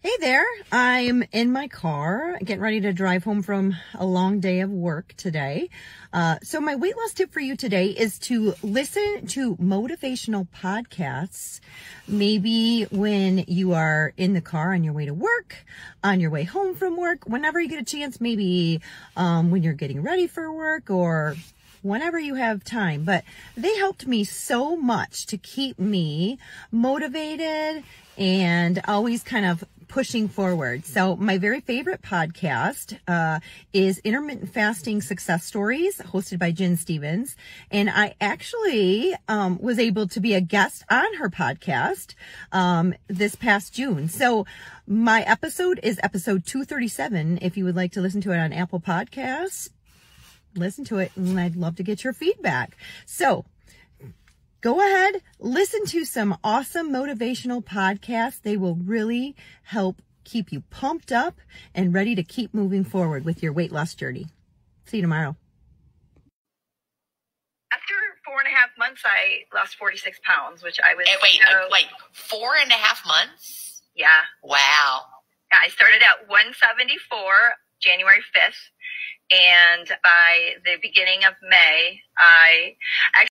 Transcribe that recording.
Hey there. I'm in my car getting ready to drive home from a long day of work today. Uh, so my weight loss tip for you today is to listen to motivational podcasts. Maybe when you are in the car on your way to work, on your way home from work, whenever you get a chance, maybe, um, when you're getting ready for work or whenever you have time. But they helped me so much to keep me motivated and always kind of pushing forward. So my very favorite podcast uh, is Intermittent Fasting Success Stories, hosted by Gin Stephens, and I actually um, was able to be a guest on her podcast um, this past June. So my episode is episode 237. If you would like to listen to it on Apple Podcasts, listen to it, and I'd love to get your feedback. So go ahead, listen to some awesome motivational podcasts. They will really help keep you pumped up and ready to keep moving forward with your weight loss journey. See you tomorrow. After four and a half months, I lost 46 pounds, which I was. Hey, wait, so, wait, four and a half months? Yeah. Wow. Yeah, I started at 174 January 5th. And by the beginning of May, I actually